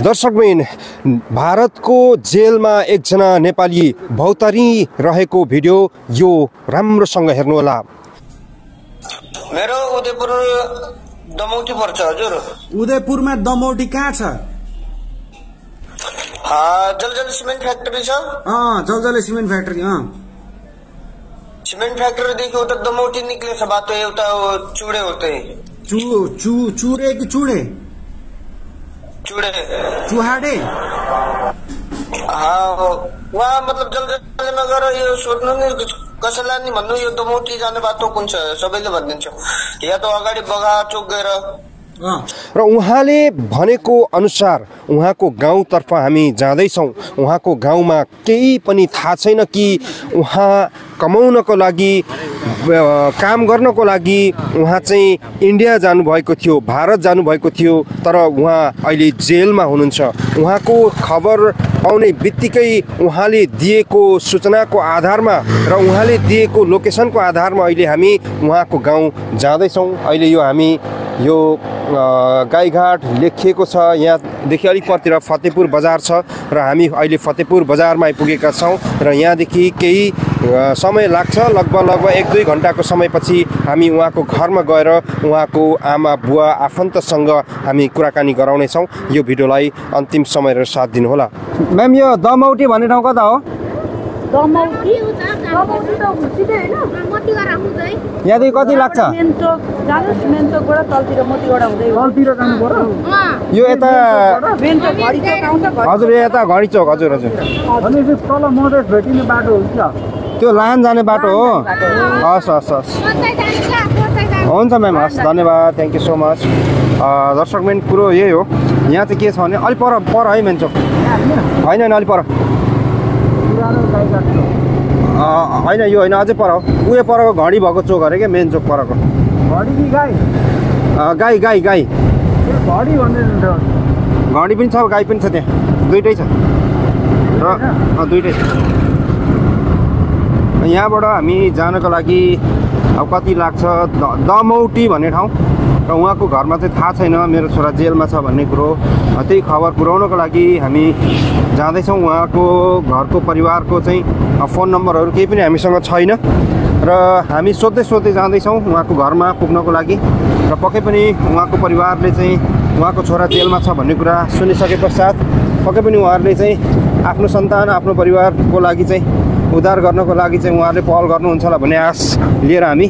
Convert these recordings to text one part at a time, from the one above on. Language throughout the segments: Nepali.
दर्शकबिन भारतको जेलमा एकजना नेपाली भौतारी रहेको भिडियो यो राम्रोसँग हेर्नुहोला। मेरो उदयपुर दमौटी पर्छ हजुर। उदयपुरमा दमौटी कहाँ छ? अँ, जलजल सिमेन्ट फ्याक्ट्री छ। जलजले सिमेन्ट फ्याक्ट्री अँ। सिमेन्ट फ्याक्ट्रीदेखि उता दमौटी निक्लेछ बाटो एउटा चुडे हो त्यही। चु चु चुरे कि चुडे? चुडे। चुहाडे। उहाँ मतलब जलजलमा गएर यो सोध्नु नि कसैलाई नि भन्नु यो दमौटी जाने बाटो कुन छ सबैले भनिदिन्छ। या त अगाडि बगा चोक गएर र उहाँले भनेको अनुसार उहाँको गाउँतर्फ हामी जाँदैछौँ। उहाँको गाउँमा केही पनि थाहा छैन कि उहाँ कमाउनको लागि काम गर्नको लागि उहाँ चाहिँ इन्डिया जानुभएको थियो भारत जानुभएको थियो तर उहाँ अहिले जेलमा हुनुहुन्छ। उहाँको खबर पाउने बित्तिकै उहाँले दिएको सूचनाको आधारमा र उहाँले दिएको लोकेसनको आधारमा अहिले हामी उहाँको गाउँ जाँदैछौँ। अहिले यो हामी यो गाईघाट लेखिएको छ। यहाँदेखि अलिक परतिर फतेपुर बजार छ र हामी अहिले फतेपुर बजारमा आइपुगेका छौँ र यहाँदेखि केही समय लाग्छ। लगभग लगभग एक दुई घन्टाको समयपछि हामी उहाँको घरमा गएर उहाँको आमा बुवा आफन्तसँग हामी कुराकानी गराउनेछौँ। यो भिडियोलाई अन्तिम समय र साथ दिनुहोला। म्याम यो दमौटी भन्ने ठाउँ कता हो? यहाँदेखि कति लाग्छ? यो यता हजुर यो यता घडी चौक। हजुर हजुर। तल मधेस भेटिने बाटो हो क्या त्यो लान जाने बाटो हो। हस् हस् हस्। हुन्छ म्याम हस् धन्यवाद थ्याङ्क यू सो मच दर्शक मेन कुरो यही हो। यहाँ चाहिँ के छ भने अलिक पर पर है मेन चोक। होइन होइन अलिक पर। होइन यो होइन अझै पर हो। उयो परको घडी भएको चोक अरे क्या मेन चोक परको? घडी कि गाई? अँ, गाई गाई घडी पनि छ गाई पनि छ त्यहाँ। दुइटै छ। र अँ, दुइटै छ। यहाँबाट हामी जानको लागि अब कति लाग्छ द दमौटी भन्ने ठाउँ। र उहाँको घरमा चाहिँ थाहा छैन मेरो छोरा जेलमा छ भन्ने कुरो। त्यही खबर पुर्याउनको लागि हामी जाँदैछौँ उहाँको घरको परिवारको चाहिँ फोन नम्बरहरू केही पनि हामीसँग छैन। र हामी सोध्दै सोध्दै जाँदैछौँ उहाँको घरमा पुग्नको लागि। र पक्कै पनि उहाँको परिवारले चाहिँ उहाँको छोरा जेलमा छ भन्ने कुरा सुनिसके पश्चात पक्कै पनि उहाँहरूले चाहिँ आफ्नो सन्तान आफ्नो परिवारको लागि चाहिँ उद्धार गर्नको लागि चाहिँ उहाँहरूले पहल गर्नुहुन्छ होला भन्ने आश लिएर हामी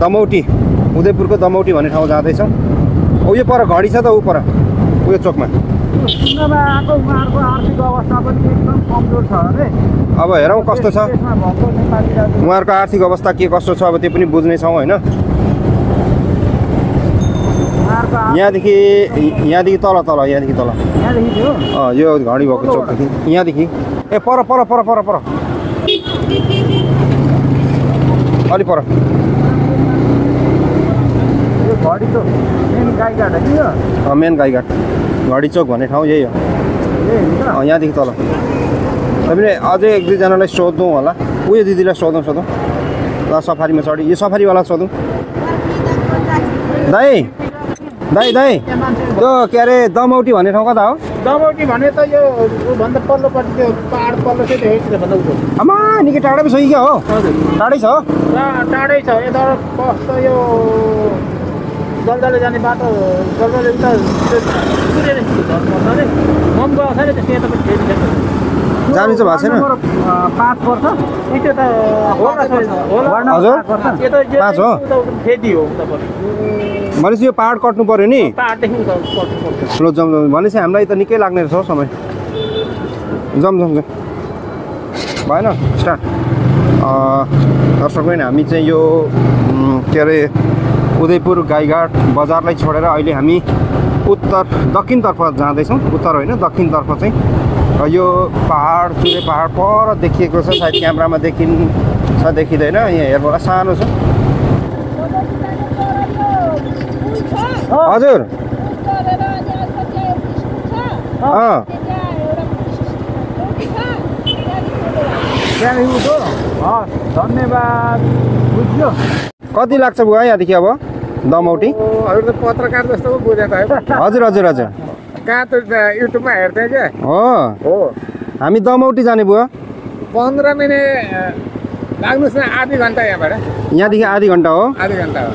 दमौटी उदयपुरको दमौटी भन्ने ठाउँ जाँदैछौँ। ऊ यो पर घडी छ त ऊ पर? उयो चोकमा। अब हेरौँ कस्तो छ। उहाँहरूको आर्थिक अवस्था के कस्तो छ अब त्यो पनि बुझ्नेछौँ होइन? यहाँदेखि यहाँदेखि तल तल यहाँदेखि तल। यो घडी भएको चोकदेखि। यहाँदेखि। ए पर पर पर पर पर। अलि पर। यो घडी त मेन गाईघाट घडी चोक भन्ने ठाउँ यही हो। यहाँदेखि तल। हामीले अझै एक दुईजनालाई सोधौँ होला। उयो दिदीलाई सोधौँ सोधौँ ल सफारीमा चढी। यो सफारीवाला सोधौँ। दाई! दाई दाई त्यो के अरे दमौटी भन्ने ठाउँ कता हो? दमौटी भने त यो भन्दा पल्लोपट्टि त्यो पाहाड पल्लो चाहिँ देखेको भन्दा उठो आमा निकै टाढै पो छ कि क्या हो? हजुर। टाढै छ टा- टाढै छ। यता कस्तो यो जलजले जाने बाटो जलजले उता मम गएको छैन त्यसको यता पनि फेरि। जानु चाहिँ भएको छैन। पाँच होला हजुर? पाँच हो? भनेपछि यो पाहाड कट्नु पऱ्यो नि? ठुलो जम जम। भनेपछि हामीलाई त निकै लाग्ने रहेछ हौ समय। जम जम जम। भएन स्टार्ट। दर्शक बहिनी हामी चाहिँ यो के अरे उदयपुर गाईघाट बजारलाई छोडेर अहिले हामी उत्तर दक्षिणतर्फ जाँदैछौँ। उत्तर होइन दक्षिणतर्फ चाहिँ। यो पहाड चुरे पहाड पर देखिएको छ सायद क्यामेरामा देखिन्छ देखिँदैन। यहाँ हेर्नुहोला सानो छ। हजुर। धन्यवाद। बुझ्यो? कति लाग्छ बुवा यहाँदेखि अब? दमौटी? हजुर पत्रकार जस्तो बुझेको हजुर हजुर हजुर। कहाँ त युट्युबमा हेर्थेँ क्या हो। हो। हामी दमौटी जाने बुवा। पन्ध्र मिनट लाग्नुहोस् न आधी घन्टा यहाँबाट। यहाँदेखि आधी घन्टा हो। आधी घन्टा हो।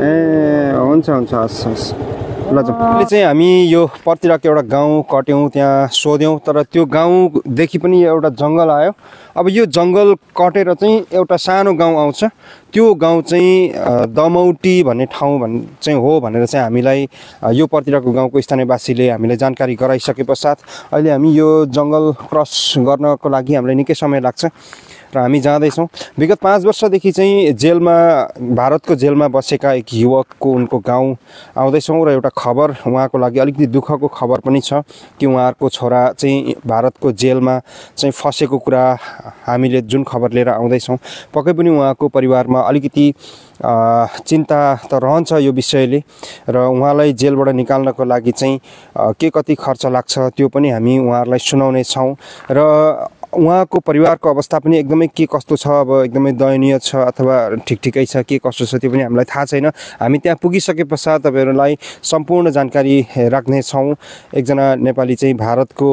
ए हुन्छ हुन्छ हस् हस्। चाहिँ हामी यो पर्तिरको एउटा गाउँ कट्यौँ त्यहाँ सोध्यौँ तर त्यो गाउँदेखि पनि एउटा जङ्गल आयो। अब यो जङ्गल कटेर चाहिँ एउटा सानो गाउँ आउँछ। त्यो गाउँ चाहिँ दमौटी भन्ने ठाउँ भन् चाहिँ हो भनेर चाहिँ हामीलाई यो पर्तिरको गाउँको स्थानीयवासीले हामीलाई जानकारी गराइसके पश्चात अहिले हामी यो जङ्गल क्रस गर्नको लागि हामीलाई निकै समय लाग्छ। र हामी जाँदैछौँ। विगत पाँच वर्षदेखि चाहिँ जेलमा भारतको जेलमा बसेका एक युवकको उनको गाउँ आउँदैछौँ र एउटा खबर उहाँको लागि अलिकति दुःखको खबर पनि छ कि उहाँहरूको छोरा चाहिँ भारतको जेलमा चाहिँ फँसेको कुरा हामीले जुन खबर लिएर आउँदैछौँ पक्कै पनि उहाँको परिवारमा अलिकति चिन्ता त रहन्छ यो विषयले र उहाँलाई जेलबाट निकाल्नको लागि चाहिँ के कति खर्च लाग्छ त्यो पनि हामी उहाँहरूलाई सुनाउने छौँ र उहाँको परिवारको अवस्था पनि एकदमै के कस्तो छ अब एकदमै दयनीय छ अथवा ठिक ठिकै छ के कस्तो छ त्यो पनि हामीलाई थाहा छैन। हामी त्यहाँ पुगिसके पश्चात तपाईँहरूलाई सम्पूर्ण जानकारी राख्नेछौँ। एकजना नेपाली चाहिँ भारतको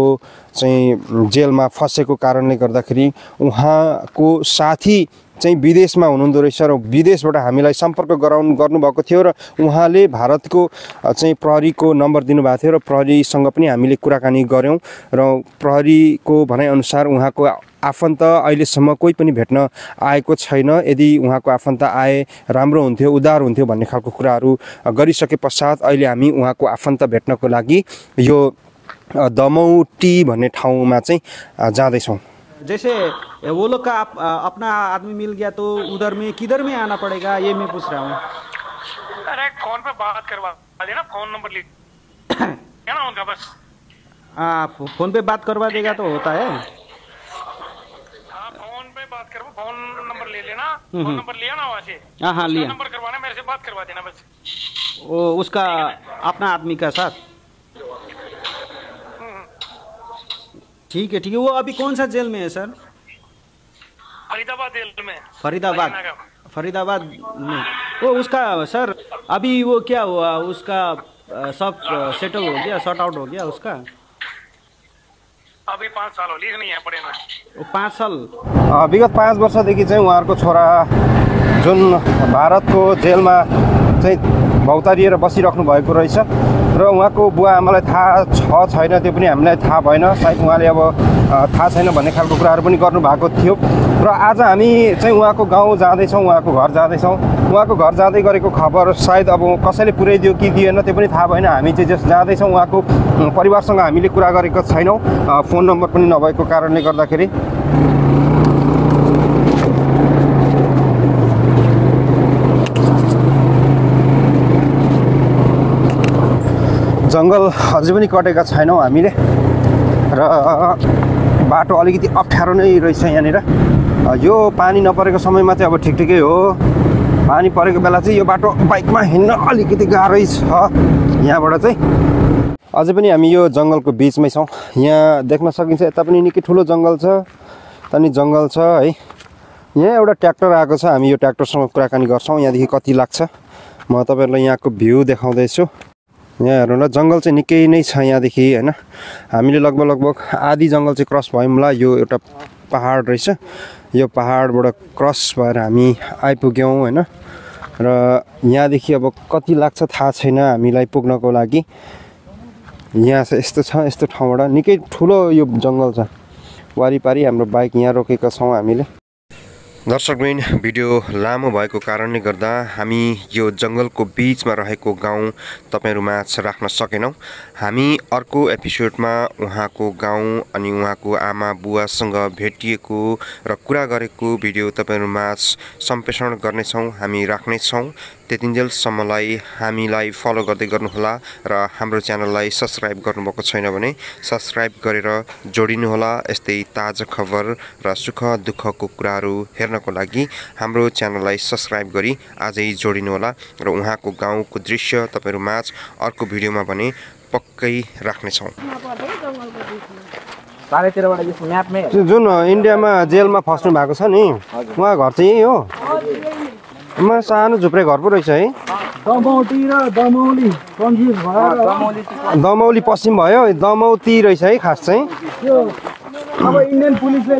चाहिँ जेलमा फँसेको कारणले गर्दाखेरि उहाँको साथी चाहिँ विदेशमा हुनुहुँदो रहेछ र विदेशबाट हामीलाई सम्पर्क गराउनु गर्नुभएको थियो र उहाँले भारतको चाहिँ प्रहरीको नम्बर दिनुभएको थियो र प्रहरीसँग पनि हामीले कुराकानी गऱ्यौँ र प्रहरीको भनाइअनुसार उहाँको आफन्त अहिलेसम्म कोही पनि भेट्न आएको छैन। यदि उहाँको आफन्त आए राम्रो हुन्थ्यो उद्धार हुन्थ्यो भन्ने खालको कुराहरू गरिसके पश्चात अहिले हामी उहाँको आफन्त भेट्नको लागि यो दमौटी भन्ने ठाउँमा चाहिँ जाँदैछौँ। जैसे वो लोग का आप, अपना आदमी मिल गया तो उधर में किधर में आना पड़ेगा ये मैं पूछ रहा हूँ। अरे फ़ोन पे बात करवा देना फ़ोन नंबर लिख ना उनका बस। आप फ़ोन पे बात करवा देगा तो होता है। हाँ फ़ोन पे बात करो फ़ोन नंबर ले लेना। फ़ोन नंबर लिया ना वहाँ से। हाँ हाँ लिया। नंबर करवाना मेरे से बात करवा देना बस। वो उसका अपना आदमी का साथ? ठीक है ठीक है। वो अभी कौन सा जेल में है सर? फरीदाबाद जेल में। फरीदाबाद। फरीदाबाद में। वो उसका सर अभी वो क्या हुआ? उसका सब सेटल हो गया सॉर्ट आउट हो गया उसका? अभी पाँच साल हो लिख नहीं है पाँच साल। विगत पाँच वर्षदेखि चाहिँ उहाँहरूको छोरा जुन भारतको जेलमा चाहिँ भौतारिएर बसिराख्नु भएको रहेछ र उहाँको बुवा आमालाई थाहा छ छैन त्यो पनि हामीलाई थाहा भएन। सायद उहाँले अब थाहा छैन भन्ने खालको कुराहरू पनि गर्नुभएको थियो। र आज हामी चाहिँ उहाँको गाउँ जाँदैछौँ उहाँको घर जाँदैछौँ। उहाँको घर जाँदै गरेको खबर सायद अब कसैले पुर्याइदियो कि दिएन त्यो पनि थाहा भएन। हामी चाहिँ जस जाँदैछौँ उहाँको परिवारसँग हामीले कुरा गरेको छैनौँ। फोन नम्बर पनि नभएको कारणले गर्दाखेरि। जङ्गल अझै पनि कटेका छैनौँ हामीले। र बाटो अलिकति अप्ठ्यारो नै रहेछ यहाँनिर। यो पानी नपरेको समयमा चाहिँ अब ठिक ठिकै हो। पानी परेको बेला चाहिँ यो बाटो बाइकमा हिँड्न अलिकति गाह्रै छ। यहाँबाट चाहिँ अझै पनि हामी यो जङ्गलको बिचमै छौँ। यहाँ देख्न सकिन्छ यता पनि निकै ठुलो जङ्गल छ यता नि जङ्गल छ है। यहाँ एउटा ट्र्याक्टर आएको छ हामी यो ट्र्याक्टरसँग कुराकानी गर्छौँ। यहाँदेखि कति लाग्छ? म तपाईँहरूलाई यहाँको भ्यू देखाउँदैछु। यहाँ हेर्नु ल जङ्गल चाहिँ निकै नै छ यहाँदेखि होइन? हामीले लगभग लगभग आधी जङ्गल चाहिँ क्रस भयौँ होला। यो एउटा पहाड रहेछ। यो पहाडबाट क्रस भएर हामी आइपुग्यौँ होइन? र यहाँदेखि अब कति लाग्छ थाहा छैन हामीलाई पुग्नको लागि। यहाँ चाहिँ यस्तो छ यस्तो ठाउँबाट निकै ठुलो यो जङ्गल छ। वारिपारि हाम्रो बाइक यहाँ रोकेका छौँ हामीले। दर्शकबिन भिडियो लामो भएको कारणले गर्दा हामी यो जङ्गलको बिचमा रहेको गाउँ तपाईँहरूमाझ राख्न सकेनौँ। हामी अर्को एपिसोडमा उहाँको गाउँ अनि उहाँको आमा बुवासँग भेटिएको र कुरा गरेको भिडियो तपाईँहरूमाझ सम्प्रेषण गर्नेछौँ हामी राख्नेछौँ। त्यतिन्जेलसम्मलाई हामीलाई फलो गर्दै गर्नुहोला र हाम्रो च्यानललाई सब्सक्राइब गर्नुभएको छैन भने सब्सक्राइब गरेर जोडिनुहोला यस्तै ताजा खबर र सुख दुःखको कुराहरू हेर्नको लागि हाम्रो च्यानललाई सब्सक्राइब गरी आजै जोडिनुहोला र उहाँको गाउँको दृश्य तपाईँहरूमाझ अर्को भिडियोमा भने पक्कै राख्नेछौँ। जुन इन्डियामा जेलमा फस्नु भएको छ नि उहाँ घर चाहिँ यही हो। म सानो झुप्रे घर पो रहेछ है। दमौटी र दमौली कन्फ्युज भएर। दमौली पश्चिम भयो दमौती रहेछ है खास चाहिँ। अब इन्डियन पुलिसले